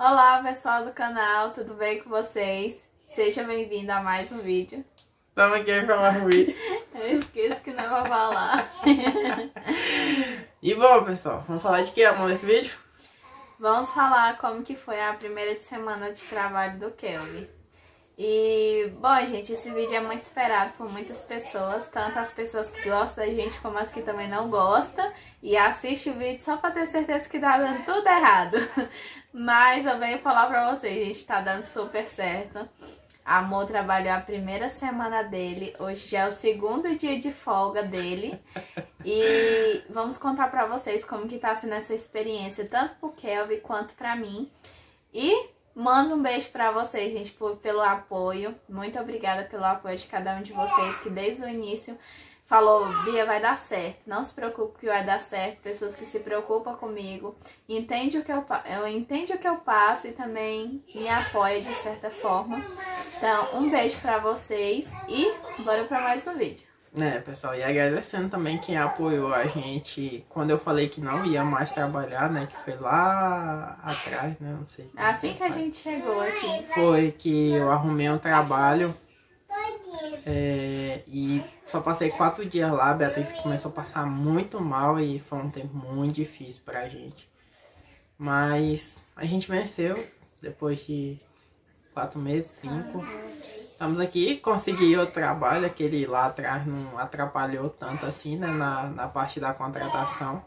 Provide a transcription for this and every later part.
Olá pessoal do canal, tudo bem com vocês? Seja bem-vindo a mais um vídeo. Estamos aqui para mais um vídeo. Eu esqueço que não pra falar. e bom pessoal, vamos falar de que amor nesse vídeo? Vamos falar como que foi a primeira semana de trabalho do Kelvin. E, bom, gente, esse vídeo é muito esperado por muitas pessoas, tanto as pessoas que gostam da gente como as que também não gostam, e assiste o vídeo só pra ter certeza que tá dando tudo errado. Mas eu venho falar pra vocês, gente, tá dando super certo. Amor trabalhou a primeira semana dele, hoje já é o segundo dia de folga dele. E vamos contar pra vocês como que tá sendo essa experiência, tanto pro Kelvin quanto pra mim. E Mando um beijo pra vocês, gente, por, pelo apoio. Muito obrigada pelo apoio de cada um de vocês que desde o início falou, Bia, vai dar certo. Não se preocupe que vai dar certo. Pessoas que se preocupam comigo, entende o que eu, eu entende o que eu passo e também me apoia de certa forma. Então, um beijo pra vocês e bora pra mais um vídeo. É, pessoal, e agradecendo também quem apoiou a gente quando eu falei que não ia mais trabalhar, né? Que foi lá atrás, né? Não sei. Assim que a gente chegou aqui. Foi que eu arrumei um trabalho. É, e só passei quatro dias lá, a Beatriz começou a passar muito mal e foi um tempo muito difícil pra gente. Mas a gente venceu depois de quatro meses, cinco. Estamos aqui, consegui o trabalho, aquele lá atrás não atrapalhou tanto assim, né, na, na parte da contratação.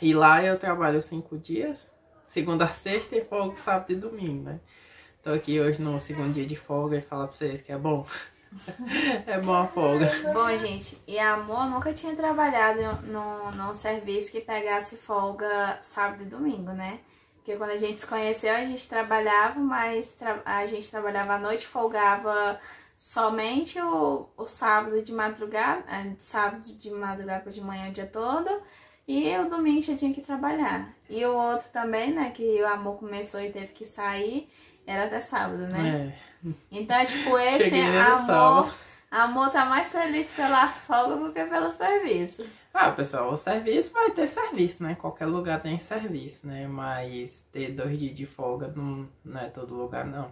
E lá eu trabalho cinco dias, segunda a sexta e folga sábado e domingo, né. Tô aqui hoje no segundo dia de folga e falar pra vocês que é bom. é bom a folga. Bom, gente, e a Amor nunca tinha trabalhado num, num serviço que pegasse folga sábado e domingo, né? Porque quando a gente se conheceu, a gente trabalhava, mas tra a gente trabalhava à noite, folgava somente o, o sábado de madrugada, é, sábado de madrugada de manhã o dia todo, e o domingo já tinha que trabalhar. E o outro também, né, que o amor começou e teve que sair, era até sábado, né? É. Então, tipo, esse amor, amor tá mais feliz pelas folgas do que pelo serviço. Ah, pessoal, o serviço vai ter serviço, né? Qualquer lugar tem serviço, né? Mas ter dois dias de folga não, não é todo lugar, não.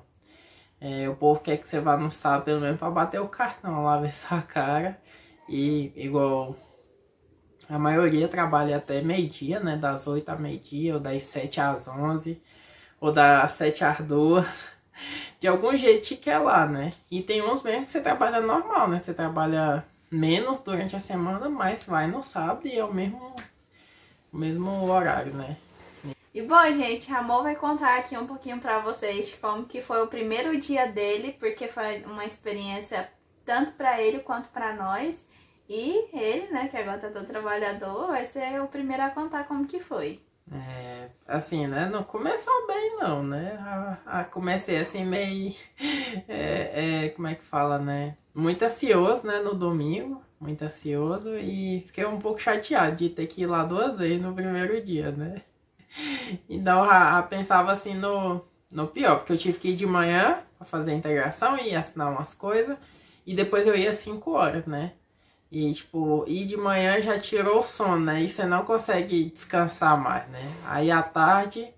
É, o povo quer que você vá no sábado pelo menos pra bater o cartão lá, ver sua cara. E igual a maioria trabalha até meio-dia, né? Das 8 a meio-dia, ou das 7 às 11, ou das 7 às 2. De algum jeito que é lá, né? E tem uns mesmo que você trabalha normal, né? Você trabalha menos durante a semana, mas vai no sábado e é o mesmo, o mesmo horário, né? E bom, gente, Amor vai contar aqui um pouquinho pra vocês como que foi o primeiro dia dele, porque foi uma experiência tanto pra ele quanto pra nós. E ele, né, que agora tá todo trabalhador, vai ser o primeiro a contar como que foi. É, assim, né, não começou bem não, né, a, a comecei assim meio, é, é, como é que fala, né, muito ansioso, né, no domingo, muito ansioso e fiquei um pouco chateado de ter que ir lá duas vezes no primeiro dia, né. Então, a, a pensava assim no, no pior, porque eu tive que ir de manhã para fazer a integração e assinar umas coisas e depois eu ia às 5 horas, né. E, tipo, ir de manhã já tirou o sono, né? E você não consegue descansar mais, né? Aí à tarde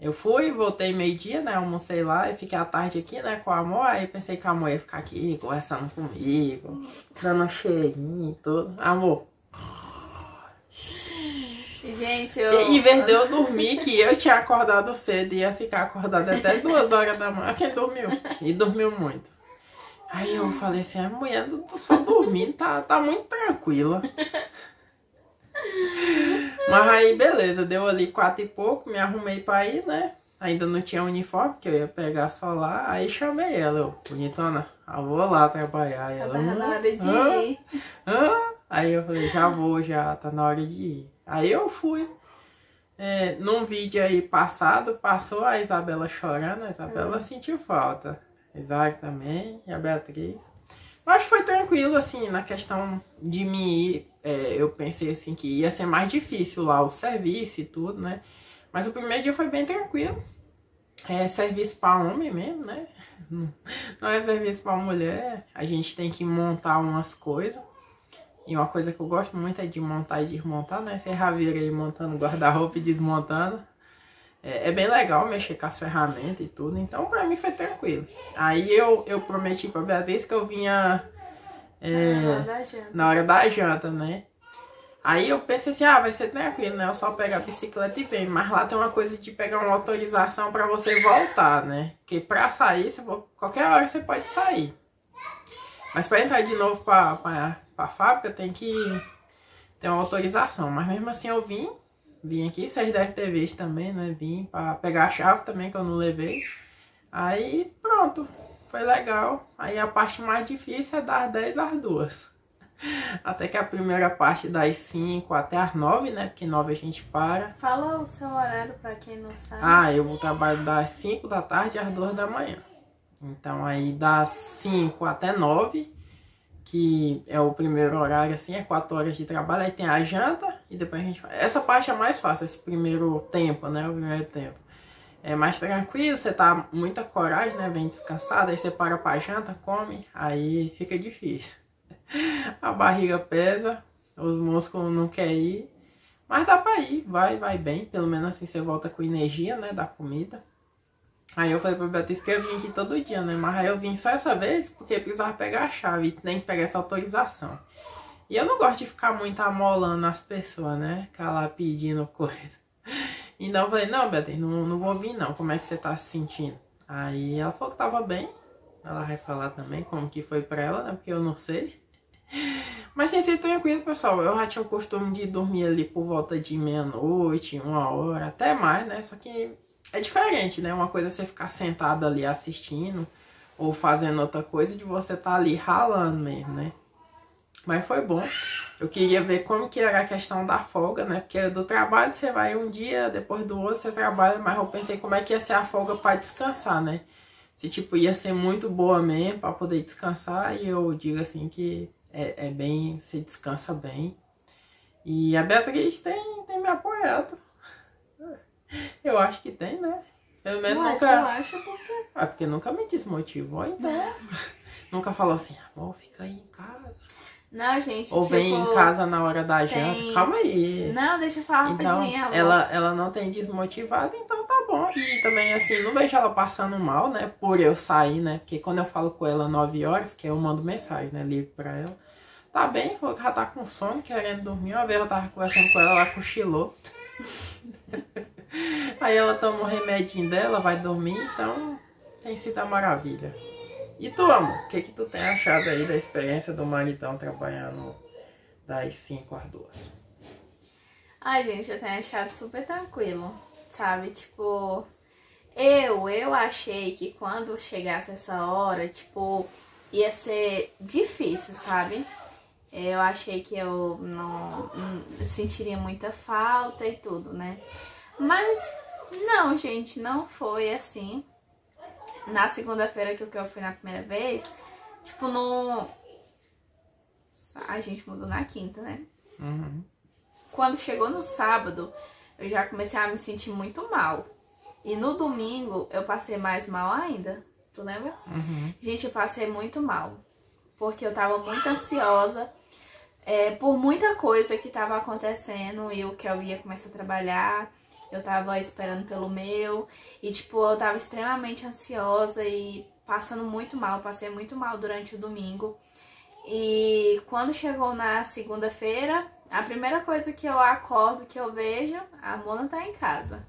eu fui, voltei meio-dia, né? Almocei lá e fiquei à tarde aqui, né? Com a amor. Aí pensei que a amor ia ficar aqui conversando comigo, dando um cheirinho e tudo. Amor. Gente, eu... E, em vez de eu dormir, que eu tinha acordado cedo e ia ficar acordado até duas horas da manhã. Quem dormiu? E dormiu muito. Aí eu falei assim, a mulher só dormindo, tá, tá muito tranquila. Mas aí, beleza, deu ali quatro e pouco, me arrumei pra ir, né? Ainda não tinha uniforme, que eu ia pegar só lá. Aí chamei ela, eu, bonitona, eu vou lá trabalhar. E ela, tá na hora de ah, ir. Ah. Aí eu falei, já vou, já, tá na hora de ir. Aí eu fui. É, num vídeo aí passado, passou a Isabela chorando, a Isabela hum. sentiu falta. Isaac também e a Beatriz. Que foi tranquilo, assim, na questão de me ir. É, eu pensei, assim, que ia ser mais difícil lá o serviço e tudo, né? Mas o primeiro dia foi bem tranquilo. É serviço para homem mesmo, né? Não é serviço para mulher. A gente tem que montar umas coisas. E uma coisa que eu gosto muito é de montar e desmontar, né? Você aí montando guarda-roupa e desmontando. é, é, bem legal mexer com as ferramentas e tudo, então pra mim foi tranquilo. Aí eu, eu prometi pra Beatriz que eu vinha é, na hora da janta, né? Aí eu pensei assim, ah, vai ser tranquilo, né? Eu só pego a bicicleta e venho. Mas lá tem uma coisa de pegar uma autorização para você voltar, né? Porque pra sair, você, qualquer hora você pode sair. Mas para entrar de novo pra, pra, pra fábrica tem que ter uma autorização. Mas mesmo assim eu vim, vim aqui, vocês devem ter visto também, né? Vim para pegar a chave também que eu não levei. Aí pronto, foi legal. Aí a parte mais difícil é das 10 às 2. Até que a primeira parte das 5 até as 9, né? Porque 9 a gente para. Fala o seu horário para quem não sabe. Ah, eu vou trabalhar das 5 da tarde às 2 da manhã. Então aí das 5 até 9, que é o primeiro horário, assim, é 4 horas de trabalho. Aí tem a janta e depois a gente. Essa parte é mais fácil, esse primeiro tempo, né? O primeiro tempo. É mais tranquilo, você tá muita coragem, né? Vem descansado, aí você para pra janta, come, aí fica difícil. a barriga pesa, os músculos não querem ir. Mas dá pra ir, vai, vai bem. Pelo menos assim você volta com energia, né, da comida. Aí eu falei pra Beatriz que eu vim aqui todo dia, né? Mas aí eu vim só essa vez porque precisava pegar a chave e tem que pegar essa autorização. E eu não gosto de ficar muito amolando as pessoas, né? Ficar lá pedindo coisa. Então eu falei, não, Beatriz, não, não vou vir não. Como é que você tá se sentindo? Aí ela falou que tava bem. Ela vai falar também como que foi pra ela, né? Porque eu não sei. Mas tem sido tranquilo, pessoal. Eu já tinha o costume de dormir ali por volta de meia-noite, uma hora, até mais, né? Só que é diferente, né? Uma coisa é você ficar sentado ali assistindo ou fazendo outra coisa de você estar tá ali ralando mesmo, né? Mas foi bom. Eu queria ver como que era a questão da folga, né? Porque do trabalho você vai um dia, depois do outro você trabalha, mas eu pensei como é que ia ser a folga para descansar, né? Se tipo ia ser muito boa mesmo para poder descansar e eu digo assim que é, é bem, você descansa bem. E a Beatriz tem, tem me apoiado. Eu acho que tem, né? Pelo menos Ué, nunca. Eu acho porque. Ah, porque nunca me desmotivou, então. É. nunca falou assim, amor, fica aí em casa. Não, gente. Ou tipo, vem em casa na hora da janta. Tem... Calma aí. Não, deixa eu falar então, rapidinho, amor. Ela, ela não tem desmotivado, então tá bom. E também, assim, não vejo ela passando mal, né? Por eu sair, né? Porque quando eu falo com ela 9 horas, que eu mando mensagem, né? Ligo pra ela. Tá bem, falou que já tá com sono, querendo dormir. Uma vez eu tava conversando com ela, ela cochilou. Aí ela toma o remedinho dela, vai dormir, então tem sido a maravilha. E tu, amor, o que que tu tem achado aí da experiência do maridão trabalhando das 5 às 2? Ai, gente, eu tenho achado super tranquilo, sabe? Tipo, eu, eu achei que quando chegasse essa hora, tipo, ia ser difícil, sabe? Eu achei que eu não, não sentiria muita falta e tudo, né? Mas não, gente, não foi assim. Na segunda-feira que eu fui na primeira vez, tipo, no. A gente mudou na quinta, né? Uhum. Quando chegou no sábado, eu já comecei a me sentir muito mal. E no domingo eu passei mais mal ainda. Tu lembra? Uhum. Gente, eu passei muito mal. Porque eu tava muito ansiosa é, por muita coisa que tava acontecendo e o que eu ia começar a trabalhar. Eu tava esperando pelo meu e, tipo, eu tava extremamente ansiosa e passando muito mal, passei muito mal durante o domingo. E quando chegou na segunda-feira, a primeira coisa que eu acordo, que eu vejo, a Mona tá em casa.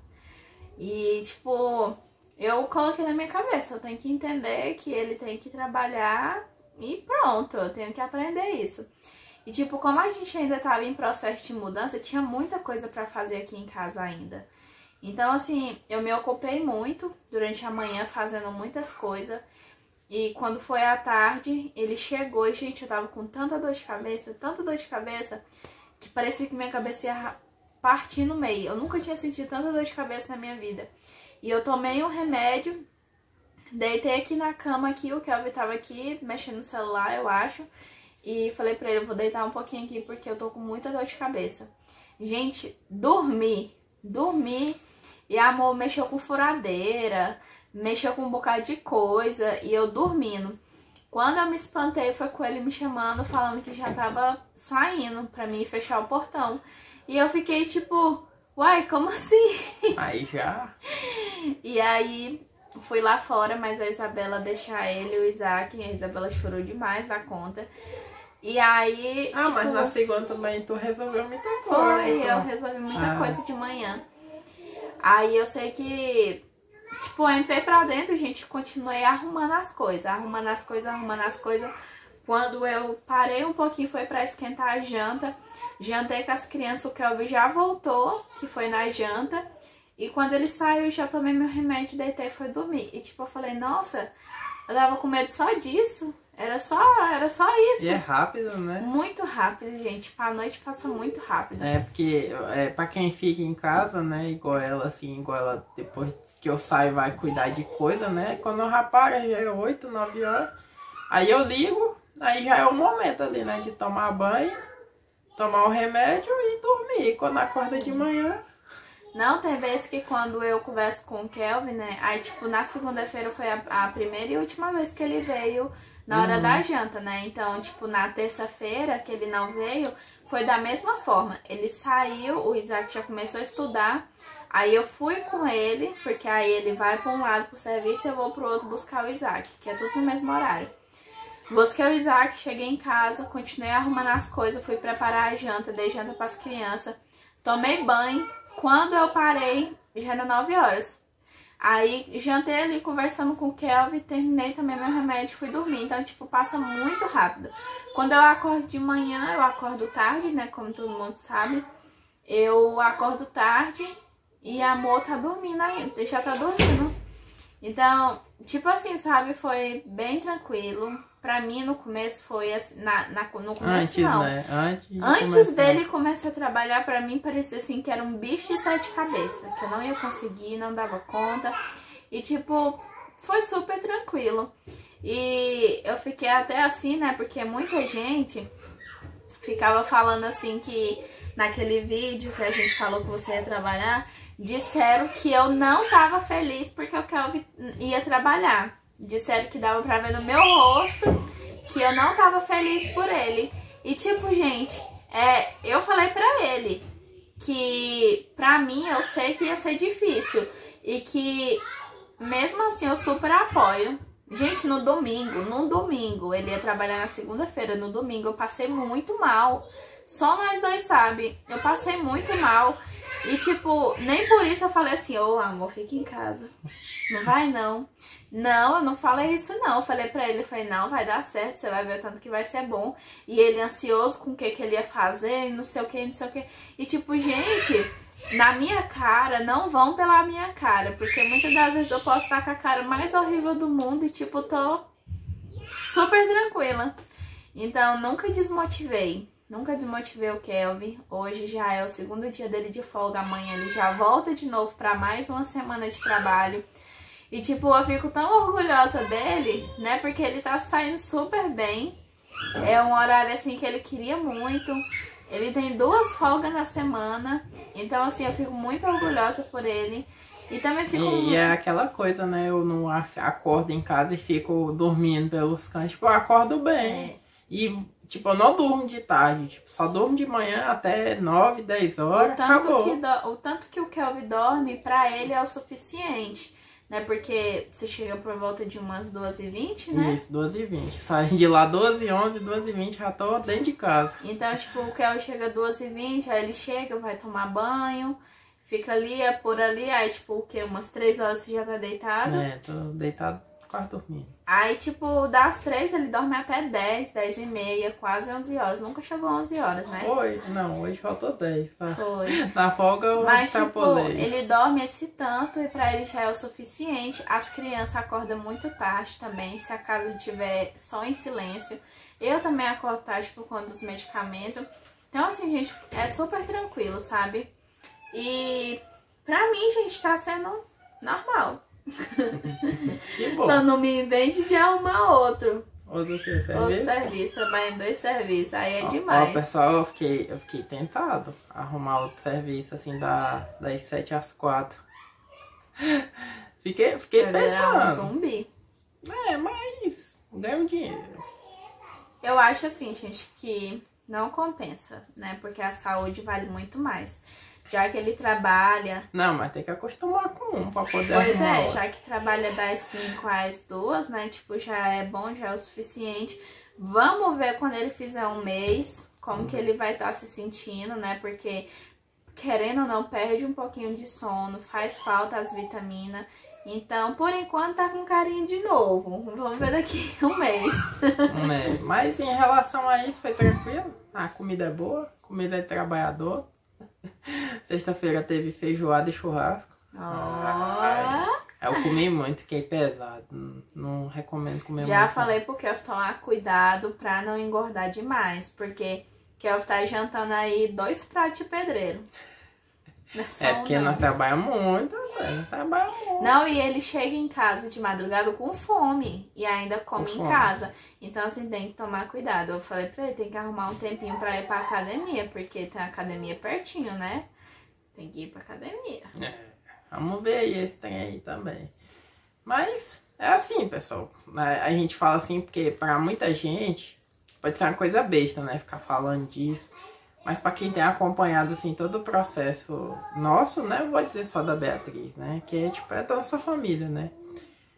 E, tipo, eu coloquei na minha cabeça, eu tenho que entender que ele tem que trabalhar e pronto, eu tenho que aprender isso. E tipo, como a gente ainda estava em processo de mudança, tinha muita coisa para fazer aqui em casa ainda. Então, assim, eu me ocupei muito durante a manhã fazendo muitas coisas. E quando foi à tarde, ele chegou e, gente, eu tava com tanta dor de cabeça, tanta dor de cabeça, que parecia que minha cabeça ia partir no meio. Eu nunca tinha sentido tanta dor de cabeça na minha vida. E eu tomei um remédio, deitei aqui na cama aqui, o Kelvin tava aqui mexendo no celular, eu acho. E falei pra ele, eu vou deitar um pouquinho aqui porque eu tô com muita dor de cabeça. Gente, dormi, dormi e a amor mexeu com furadeira, mexeu com um bocado de coisa e eu dormindo. Quando eu me espantei foi com ele me chamando, falando que já tava saindo pra mim fechar o portão. E eu fiquei tipo, uai, como assim? Aí já. E aí fui lá fora, mas a Isabela deixar ele e o Isaac. A Isabela chorou demais da conta. E aí. Ah, tipo, mas na segunda também tu resolveu muita coisa. Foi, então. eu resolvi muita Ah. coisa de manhã. Aí eu sei que, tipo, eu entrei pra dentro, gente, continuei arrumando as coisas, arrumando as coisas, arrumando as coisas. Quando eu parei um pouquinho foi pra esquentar a janta. Jantei com as crianças, o Kelvin já voltou, que foi na janta. E quando ele saiu, já tomei meu remédio, deitei e fui dormir. E tipo, eu falei, nossa, eu tava com medo só disso. Era só, era só isso. E é rápido, né? Muito rápido, gente. A noite passa muito rápido. É, porque é, pra quem fica em casa, né, igual ela, assim, igual ela, depois que eu saio vai cuidar de coisa, né, quando eu rapaz já é 8, 9 horas, aí eu ligo, aí já é o momento ali, né, de tomar banho, tomar o remédio e dormir. Quando acorda de manhã, Não, tem vezes que quando eu converso com o Kelvin, né? Aí, tipo, na segunda-feira foi a, a primeira e última vez que ele veio na hora Uhum. da janta, né? Então, tipo, na terça-feira que ele não veio, foi da mesma forma. Ele saiu, o Isaac já começou a estudar. Aí eu fui com ele, porque aí ele vai pra um lado pro serviço e eu vou pro outro buscar o Isaac, que é tudo no mesmo horário. Busquei o Isaac, cheguei em casa, continuei arrumando as coisas, fui preparar a janta, dei janta pras crianças, tomei banho. Quando eu parei, já era 9 horas. Aí jantei ali conversando com o Kelvin, terminei também meu remédio fui dormir. Então, tipo, passa muito rápido. Quando eu acordo de manhã, eu acordo tarde, né? Como todo mundo sabe. Eu acordo tarde e a amor tá dormindo ainda, já tá dormindo. Então, tipo assim, sabe, foi bem tranquilo. Pra mim, no começo foi assim, na, na, no começo antes, não. né, antes de Antes começar. dele começar a trabalhar, pra mim parecia assim que era um bicho de sete cabeças, que eu não ia conseguir, não dava conta. E tipo, foi super tranquilo. E eu fiquei até assim, né? Porque muita gente ficava falando assim que naquele vídeo que a gente falou que você ia trabalhar, disseram que eu não tava feliz porque o Kelvin ia trabalhar. Disseram que dava pra ver no meu rosto que eu não tava feliz por ele. E tipo, gente, é, eu falei pra ele que pra mim eu sei que ia ser difícil e que mesmo assim eu super apoio. Gente, no domingo, no domingo, ele ia trabalhar na segunda-feira, no domingo eu passei muito mal. Só nós dois sabe, eu passei muito mal. E tipo, nem por isso eu falei assim, ô amor, fica em casa. Não vai não. Não, eu não falei isso não. Eu falei pra ele, falei, não, vai dar certo, você vai ver o tanto que vai ser bom. E ele ansioso com o que, que ele ia fazer, não sei o que, não sei o que. E tipo, gente, na minha cara, não vão pela minha cara. Porque muitas das vezes eu posso estar com a cara mais horrível do mundo e tipo, tô super tranquila. Então, nunca desmotivei. Nunca desmotivei o Kelvin. Hoje já é o segundo dia dele de folga. Amanhã ele já volta de novo pra mais uma semana de trabalho. E tipo, eu fico tão orgulhosa dele, né? Porque ele tá saindo super bem. É um horário assim que ele queria muito. Ele tem duas folgas na semana. Então, assim, eu fico muito orgulhosa por ele. E também fico. E, e é aquela coisa, né? Eu não acordo em casa e fico dormindo pelos cantos. Tipo, eu acordo bem. É. E, tipo, eu não durmo de tarde. Tipo, só durmo de manhã até 9, 10 horas. O tanto, acabou. que do- o tanto que o Kelvin dorme, pra ele é o suficiente. Né? Porque você chega por volta de umas 2h20, né? Isso, 12 e 20. Saio de lá 12 11 12 e 20 já tô dentro de casa. Então, tipo, o Kelvin chega 2h20, aí ele chega, vai tomar banho, fica ali, é por ali, aí, tipo, o que? Umas 3 horas você já tá deitado. É, tô deitado quase dormindo. Aí, tipo, das 3 ele dorme até 10, 10 e meia, quase 11 horas. Nunca chegou 11 horas, né? Hoje, não, hoje faltou 10. tá? Foi. Na folga eu Mas, tipo, ele dorme esse tanto e pra ele já é o suficiente. As crianças acordam muito tarde também, se a casa estiver só em silêncio. Eu também acordo tarde por conta dos medicamentos. Então, assim, gente, é super tranquilo, sabe? E pra mim, gente, tá sendo normal. Que bom. Só não me invente de arrumar outro. Outro que? Outro Serviço? serviço, trabalhar em dois serviços. Aí é Ó, demais. Ó, pessoal, eu fiquei, eu fiquei tentado arrumar outro serviço, assim, da, das 7 às 4. Fiquei, fiquei Eu era um pensando. zumbi. É, mas ganho dinheiro. Eu acho assim, gente, que não compensa, né? Porque a saúde vale muito mais. Já que ele trabalha. Não, mas tem que acostumar com um pra poder Pois é, já que trabalha das 5 às 2, né? Tipo, já é bom, já é o suficiente. Vamos ver quando ele fizer um mês, como que ele vai estar se sentindo, né? Porque, querendo ou não, perde um pouquinho de sono, faz falta as vitaminas. Então, por enquanto, tá com carinho de novo. Vamos ver daqui um mês. É, mas em relação a isso, foi tranquilo. A comida é boa, comida é trabalhador. Sexta-feira teve feijoada e churrasco. Ó. Eu comi muito, fiquei pesado. Não, não recomendo comer Já muito. falei pro Kelvin tomar cuidado pra não engordar demais, porque Kelvin tá jantando aí dois pratos de pedreiro. É É porque não. nós trabalhamos muito, velho. Trabalhamos muito. Não, e ele chega em casa de madrugada com fome e ainda come Com em fome. casa. Então, assim, tem que tomar cuidado. Eu falei pra ele, tem que arrumar um tempinho pra ir pra academia, porque tem academia pertinho, né? Tem que ir pra academia. É, vamos ver aí esse trem aí também. Mas é assim, pessoal. A, a gente fala assim porque pra muita gente pode ser uma coisa besta, né? Ficar falando disso. Mas pra quem tem acompanhado assim todo o processo nosso, né? Eu vou dizer só da Beatriz, né? Que é tipo é da nossa família, né?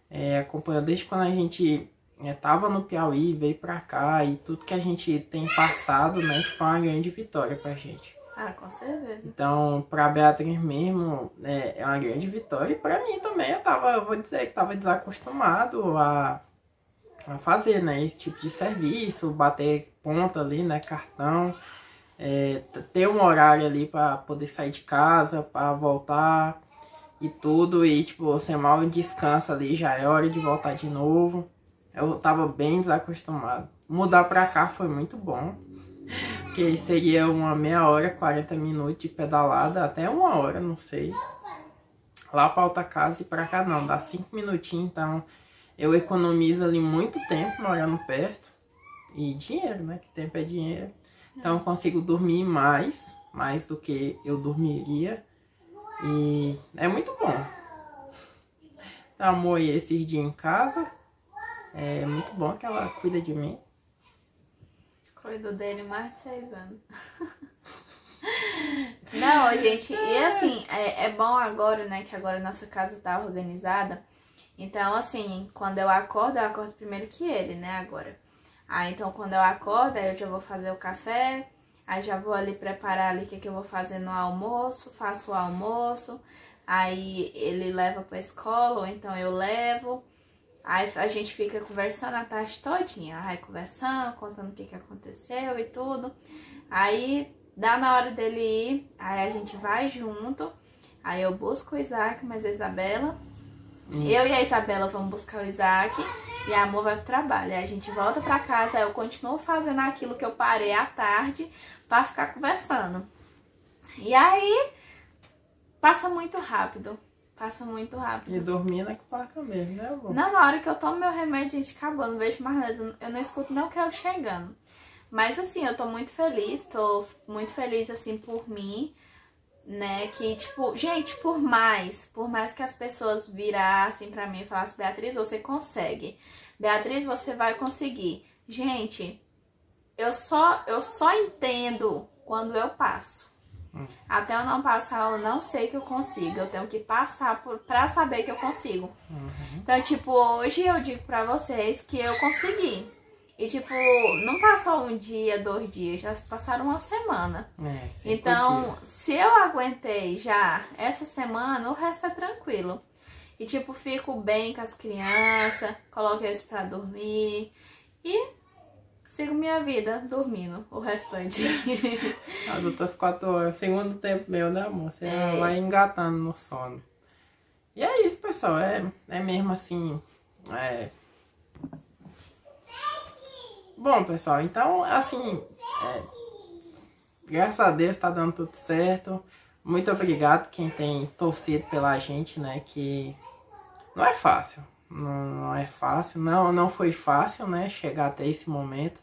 É, acompanhou desde quando a gente é, tava no Piauí, veio pra cá e tudo que a gente tem passado, né? Tipo, é uma grande vitória pra gente. Ah, com certeza. Então, pra Beatriz mesmo, é, é uma grande vitória. E pra mim também, eu tava, eu vou dizer que tava desacostumado a, a fazer, né, esse tipo de serviço, bater ponta ali, né, cartão, é, ter um horário ali pra poder sair de casa, pra voltar e tudo. E, tipo, você mal descansa ali, já é hora de voltar de novo. Eu tava bem desacostumado. Mudar pra cá foi muito bom. Que seria uma meia hora, 40 minutos de pedalada, até uma hora, não sei. Lá pra outra casa e pra cá não, dá 5 minutinhos, então eu economizo ali muito tempo morando perto. E dinheiro, né? Que tempo é dinheiro. Então eu consigo dormir mais, mais do que eu dormiria. E é muito bom. Amor aí esses dias em casa. É muito bom que ela cuida de mim. Cuido dele mais de seis anos. Não, gente, e assim, é, é bom agora, né, que agora a nossa casa tá organizada. Então, assim, quando eu acordo, eu acordo primeiro que ele, né, agora. Aí, então, quando eu acordo, aí eu já vou fazer o café, aí já vou ali preparar ali o que, que eu vou fazer no almoço, faço o almoço, aí ele leva pra escola, ou então eu levo. Aí a gente fica conversando a tarde todinha, aí conversando, contando o que, que aconteceu e tudo. Aí dá na hora dele ir, aí a gente vai junto. Aí eu busco o Isaac, mas a Isabela. Eu e a Isabela vamos buscar o Isaac e a amor vai pro trabalho. Aí a gente volta pra casa, aí eu continuo fazendo aquilo que eu parei à tarde pra ficar conversando. E aí passa muito rápido. Passa muito rápido. E dormindo é que passa mesmo, né, amor? Não, na hora que eu tomo meu remédio, gente, acabou. Não vejo mais nada. Eu não escuto nem o que eu chegando. Mas assim, eu tô muito feliz. Tô muito feliz, assim, por mim. Né? Que, tipo, gente, por mais, por mais que as pessoas virassem pra mim e falassem, Beatriz, você consegue. Beatriz, você vai conseguir. Gente, eu só, eu só entendo quando eu passo. Até eu não passar, eu não sei que eu consigo. Eu tenho que passar por, pra saber que eu consigo. Então, tipo, hoje eu digo pra vocês que eu consegui. E, tipo, não passou um dia, dois dias, já se passaram uma semana. É, Então, dias. se eu aguentei já essa semana, o resto é tranquilo. E, tipo, fico bem com as crianças, coloco eles pra dormir e sigo minha vida dormindo o restante. As outras quatro horas, segundo tempo meu, né, amor? Você É. vai engatando no sono. E é isso, pessoal. É, é mesmo assim. É. Bom, pessoal, então, assim. é, graças a Deus tá dando tudo certo. Muito obrigado quem tem torcido pela gente, né? Que não é fácil. Não, não é fácil. Não, não foi fácil, né? Chegar até esse momento.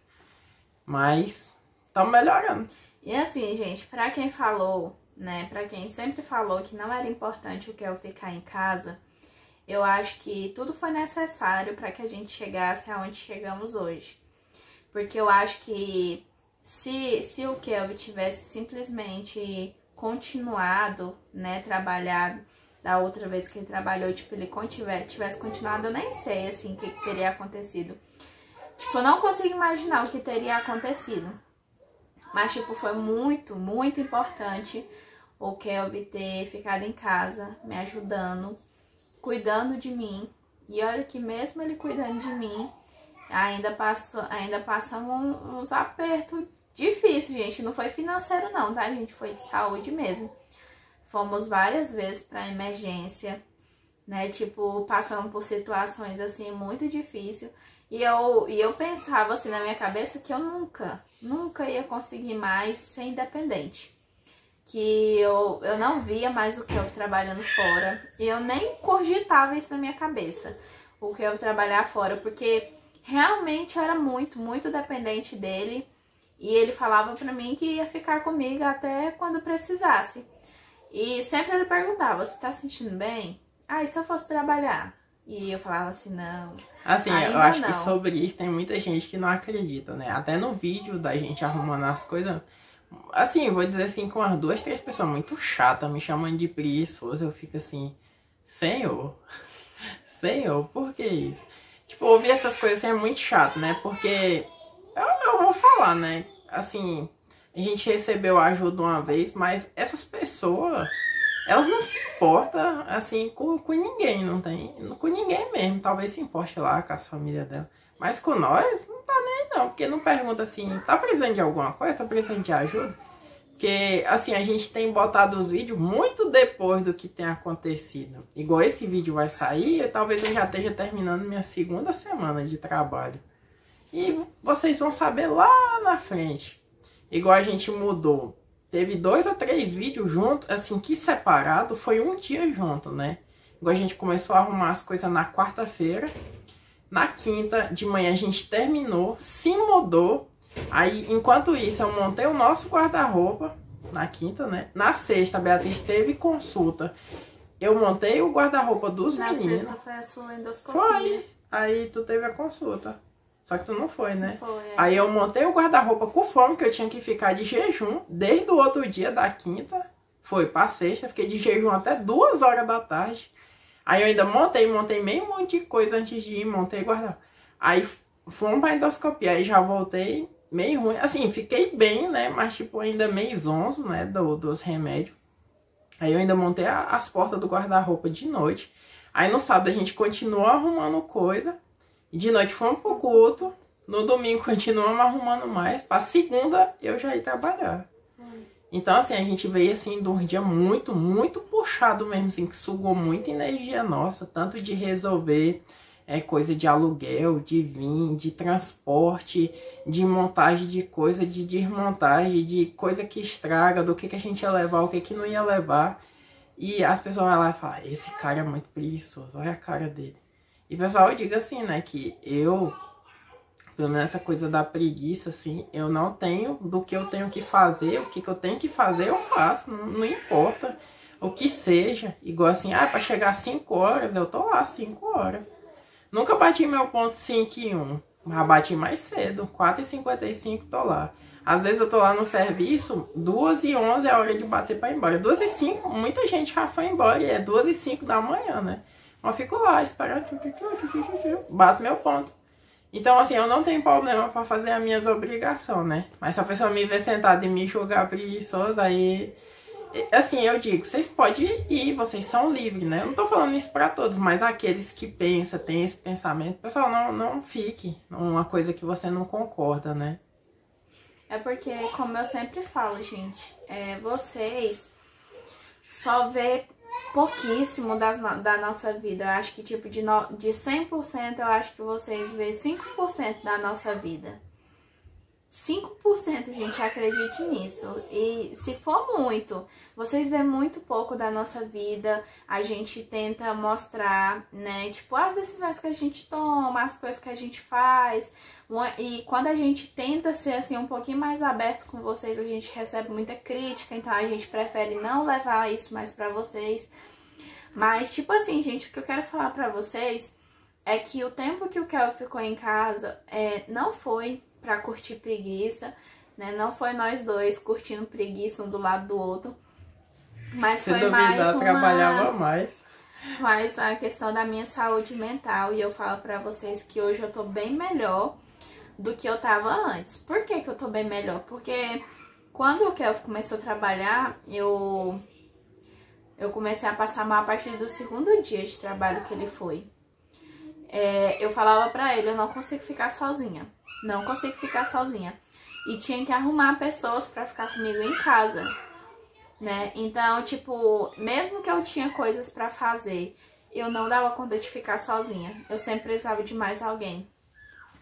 Mas estamos melhorando. E assim, gente, pra quem falou, né, pra quem sempre falou que não era importante o que eu ficar em casa, eu acho que tudo foi necessário pra que a gente chegasse aonde chegamos hoje. Porque eu acho que se, se o Kelvin tivesse simplesmente continuado, né, trabalhado da outra vez que ele trabalhou, tipo, ele tivesse continuado, eu nem sei, assim, o que, que teria acontecido. Tipo, eu não consigo imaginar o que teria acontecido. Mas, tipo, foi muito, muito importante o Kelvin ter ficado em casa, me ajudando, cuidando de mim. E olha que mesmo ele cuidando de mim, ainda passou, ainda passamos uns apertos difíceis, gente. Não foi financeiro não, tá, gente? Foi de saúde mesmo. Fomos várias vezes para emergência, né? Tipo, passamos por situações assim muito difíceis. E eu, e eu pensava assim na minha cabeça que eu nunca, nunca ia conseguir mais ser independente. Que eu, eu não via mais o que eu trabalhando fora. E eu nem cogitava isso na minha cabeça. O que eu trabalhar fora. Porque realmente eu era muito, muito dependente dele. E ele falava pra mim que ia ficar comigo até quando precisasse. E sempre ele perguntava: Você tá sentindo bem? Ah, e se eu fosse trabalhar? E eu falava assim: Não. Assim, eu acho não. que sobre isso tem muita gente que não acredita, né? Até no vídeo da gente arrumando as coisas. Assim, vou dizer assim, com as duas, três pessoas muito chatas me chamando de preguiçoso, eu fico assim: Senhor, Senhor, por que isso? Tipo, ouvir essas coisas assim é muito chato, né? Porque eu, eu vou falar, né? Assim, a gente recebeu ajuda uma vez, mas essas pessoas, elas não se importam, assim, com, com ninguém, não tem, com ninguém mesmo. Talvez se importe lá com as famílias dela. Mas com nós, não tá nem não, porque não pergunta assim, tá precisando de alguma coisa, tá precisando de ajuda? Porque, assim, a gente tem botado os vídeos muito depois do que tem acontecido. Igual esse vídeo vai sair, talvez eu já esteja terminando minha segunda semana de trabalho. E vocês vão saber lá na frente. Igual a gente mudou. Teve dois ou três vídeos juntos, assim, que separado foi um dia junto, né? Igual a gente começou a arrumar as coisas na quarta-feira. Na quinta de manhã a gente terminou, se mudou. Aí, enquanto isso, eu montei o nosso guarda-roupa na quinta, né? Na sexta, a Beatriz teve consulta. Eu montei o guarda-roupa dos na meninos. Na sexta foi a sua endoscopia. Foi. Aí tu teve a consulta. Só que tu não foi, né? Foi, é. Aí eu montei o guarda-roupa com fome, que eu tinha que ficar de jejum desde o outro dia da quinta. Foi pra sexta, fiquei de jejum até duas horas da tarde. Aí eu ainda montei, montei meio monte de coisa antes de ir, montei guarda Aí fomos pra endoscopia, aí já voltei meio ruim. Assim, fiquei bem, né? Mas tipo, ainda meio zonzo, né? Do, dos remédios. Aí eu ainda montei a, as portas do guarda-roupa de noite. Aí no sábado a gente continuou arrumando coisa. De noite fomos pro culto. No domingo continuamos arrumando mais. Pra segunda eu já ia trabalhar. Então, assim, a gente veio assim de um dia muito, muito puxado mesmo, assim, que sugou muita energia nossa, tanto de resolver é, coisa de aluguel, de vir, de transporte, de montagem de coisa, de desmontagem, de coisa que estraga, do que, que a gente ia levar, o que, que não ia levar. E as pessoas vão lá e falam, esse cara é muito preguiçoso, olha a cara dele. E pessoal, eu digo assim, né, que eu, pelo menos essa coisa da preguiça, assim, eu não tenho do que eu tenho que fazer, o que, que eu tenho que fazer, eu faço, não, não importa o que seja. Igual assim, ah, para chegar 5 horas, eu tô lá 5 horas. Nunca bati meu ponto 5 e 1, mas bati mais cedo, 4 e 55 tô lá. Às vezes eu tô lá no serviço, 2 e 11 é a hora de bater para ir embora. 2 e 5, muita gente já foi embora e é 2 e 5 da manhã, né? Eu fico lá esperando, bato meu ponto. Então, assim, eu não tenho problema para fazer as minhas obrigações, né? Mas se a pessoa me ver sentada e me julgar preguiçosa, aí. Assim, eu digo, vocês podem ir, vocês são livres, né? Eu não tô falando isso para todos, mas aqueles que pensam, têm esse pensamento, pessoal, não, não fique uma coisa que você não concorda, né? É porque, como eu sempre falo, gente, é, vocês só vê pouquíssimo das, da nossa vida. Eu acho que, tipo, de, no, de 100%, eu acho que vocês vê 5% da nossa vida. 5%, gente, acredite nisso. E se for muito, vocês vêem muito pouco da nossa vida, a gente tenta mostrar, né, tipo, as decisões que a gente toma, as coisas que a gente faz. E quando a gente tenta ser assim um pouquinho mais aberto com vocês, a gente recebe muita crítica, então a gente prefere não levar isso mais para vocês. Mas tipo assim, gente, o que eu quero falar para vocês é que o tempo que o Kel ficou em casa é, não foi para curtir preguiça, né? Não foi nós dois curtindo preguiça um do lado do outro. Mas Se foi duvidar, mais uma... trabalhava mais. Mas a questão da minha saúde mental, e eu falo pra vocês que hoje eu tô bem melhor do que eu tava antes. Por que, que eu tô bem melhor? Porque quando o Kelvin começou a trabalhar, eu, eu comecei a passar mal a partir do segundo dia de trabalho que ele foi. É, eu falava pra ele, eu não consigo ficar sozinha. Não consigo ficar sozinha. E tinha que arrumar pessoas pra ficar comigo em casa né? Então, tipo, mesmo que eu tinha coisas para fazer, eu não dava conta de ficar sozinha. Eu sempre precisava de mais alguém.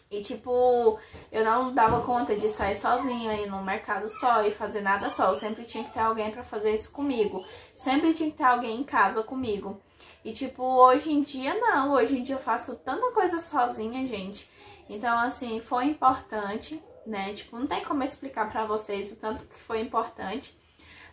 E, tipo, eu não dava conta de sair sozinha, ir no mercado só e fazer nada só. Eu sempre tinha que ter alguém para fazer isso comigo. Sempre tinha que ter alguém em casa comigo. E, tipo, hoje em dia, não. Hoje em dia eu faço tanta coisa sozinha, gente. Então, assim, foi importante, né? Tipo, não tem como explicar para vocês o tanto que foi importante.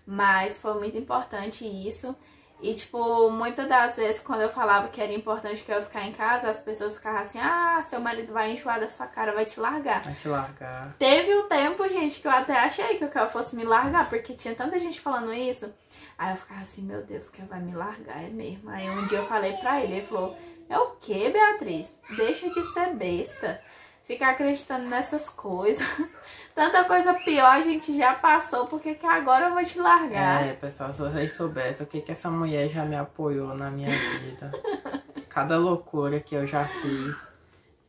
Mas foi muito importante isso. E, tipo, muitas das vezes quando eu falava que era importante que eu ficar em casa, as pessoas ficavam assim, ah, seu marido vai enjoar da sua cara, vai te largar. Vai te largar. Teve um tempo, gente, que eu até achei que o Kel fosse me largar, porque tinha tanta gente falando isso. Aí eu ficava assim, meu Deus, que vai me largar, é mesmo. Aí um dia eu falei pra ele, ele falou, é o que, Beatriz? Deixa de ser besta ficar acreditando nessas coisas. Tanta coisa pior a gente já passou, porque que agora eu vou te largar. É, pessoal, se vocês soubessem o que, que essa mulher já me apoiou na minha vida. Cada loucura que eu já fiz.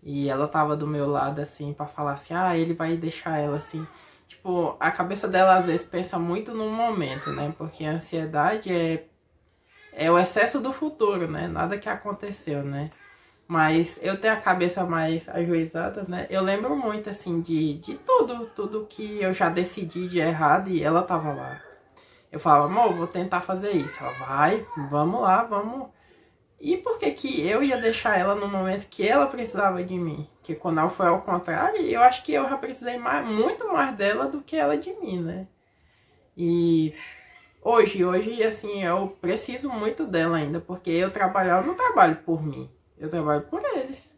E ela tava do meu lado, assim, para falar assim, ah, ele vai deixar ela assim. Tipo, a cabeça dela às vezes pensa muito no momento, né? Porque a ansiedade é, é o excesso do futuro, né? Nada que aconteceu, né? Mas eu tenho a cabeça mais ajuizada, né? Eu lembro muito, assim, de, de tudo, tudo que eu já decidi de errado e ela tava lá. Eu falava, amor, vou tentar fazer isso. Ela vai, vamos lá, vamos. E por que que eu ia deixar ela no momento que ela precisava de mim? Que quando ela foi ao contrário, eu acho que eu já precisei mais, muito mais dela do que ela de mim, né? E hoje, hoje, assim, eu preciso muito dela ainda, porque eu trabalho, eu não trabalho por mim. Eu trabalho por eles.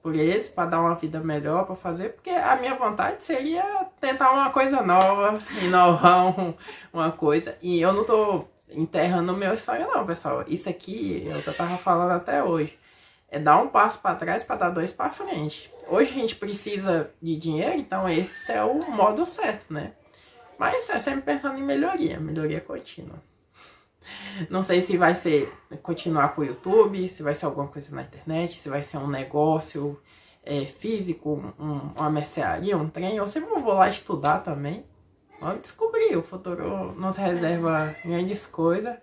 Por eles, para dar uma vida melhor, para fazer, porque a minha vontade seria tentar uma coisa nova, inovar um, uma coisa. E eu não tô enterrando meu sonho, não, pessoal. Isso aqui é o que eu tava falando até hoje. É dar um passo para trás para dar dois para frente. Hoje a gente precisa de dinheiro, então esse é o modo certo, né? Mas é sempre pensando em melhoria, melhoria contínua. Não sei se vai ser continuar com o YouTube, se vai ser alguma coisa na internet, se vai ser um negócio é, físico, um, uma mercearia, um trem, ou se eu vou lá estudar também. Vamos descobrir, o futuro nos reserva grandes coisas.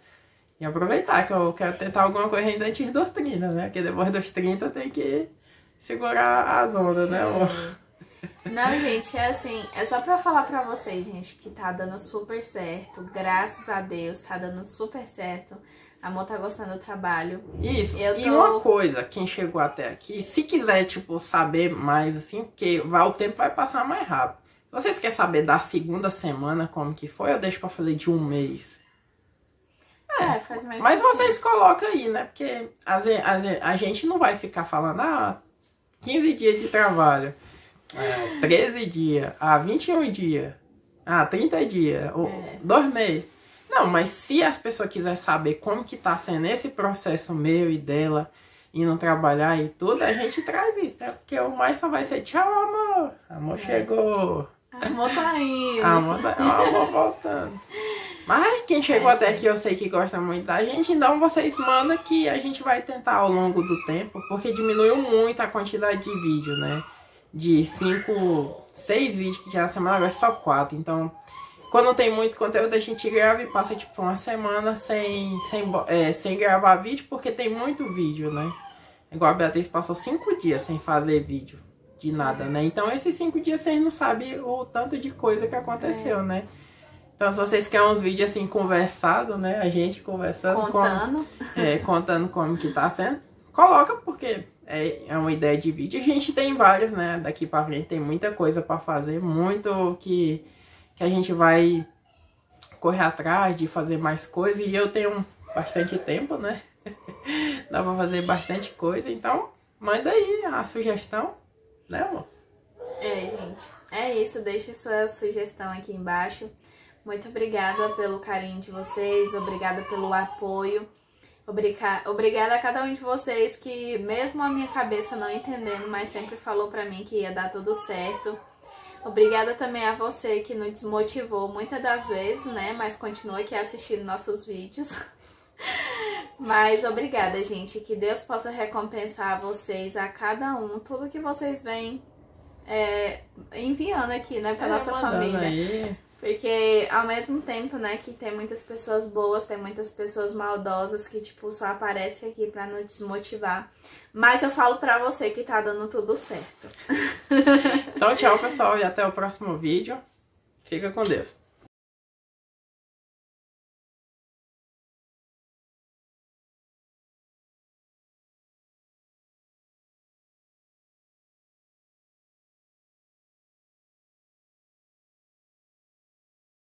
E aproveitar que eu quero tentar alguma coisa ainda antes dos 30, né? Porque depois dos 30 tem que segurar as ondas, né? É. Não, gente, é assim, é só pra falar pra vocês, gente, que tá dando super certo. Graças a Deus, tá dando super certo. A amor tá gostando do trabalho. Isso. Eu e uma coisa, quem chegou até aqui, se quiser, tipo, saber mais, assim, porque vai, o tempo vai passar mais rápido. Vocês querem saber da segunda semana como que foi? Eu deixo pra fazer de um mês. É, é faz mais Mas sentido. vocês colocam aí, né? Porque a, a, a gente não vai ficar falando, ah, 15 dias de trabalho. É, 13 dias. Ah, 21 dias. Ah, 30 dias. É. Dois meses. Não, mas se as pessoas quiserem saber como que tá sendo esse processo meu e dela indo trabalhar e tudo, a gente traz isso, né? Porque o mais só vai ser tchau, amor. Amor é. chegou. Amor tá indo. Amor, tá... amor voltando. Mas quem chegou é, até aqui eu sei que gosta muito da gente, então vocês mandam que a gente vai tentar ao longo do tempo, porque diminuiu muito a quantidade de vídeo, né? De cinco, seis vídeos que tinha na semana, agora é só quatro. Então, quando tem muito conteúdo, a gente grava e passa tipo uma semana sem, sem, é, sem gravar vídeo, porque tem muito vídeo, né? Igual a Beatriz passou cinco dias sem fazer vídeo de nada, né? Então, esses cinco dias vocês não sabem o tanto de coisa que aconteceu, é. né? Então, se vocês querem uns vídeos assim conversado, né? A gente conversando. Contando. Com, é, contando como que tá sendo. Coloca, porque é, é uma ideia de vídeo. A gente tem várias, né? Daqui pra frente tem muita coisa para fazer, muito que, que a gente vai correr atrás de fazer mais coisas. E eu tenho bastante tempo, né? Dá pra fazer bastante coisa. Então, manda aí a sugestão, né, amor? É, gente. É isso. Deixe sua sugestão aqui embaixo. Muito obrigada pelo carinho de vocês, obrigada pelo apoio. Obrigada a cada um de vocês que, mesmo a minha cabeça não entendendo, mas sempre falou pra mim que ia dar tudo certo. Obrigada também a você que nos desmotivou muitas das vezes, né? Mas continua aqui assistindo nossos vídeos. Mas obrigada, gente. Que Deus possa recompensar vocês, a cada um, tudo que vocês vêm é, enviando aqui, né, pra é, nossa família. Aí. Porque ao mesmo tempo, né, que tem muitas pessoas boas, tem muitas pessoas maldosas que, tipo, só aparecem aqui pra nos desmotivar. Mas eu falo pra você que tá dando tudo certo. então, tchau, pessoal, e até o próximo vídeo. Fica com Deus.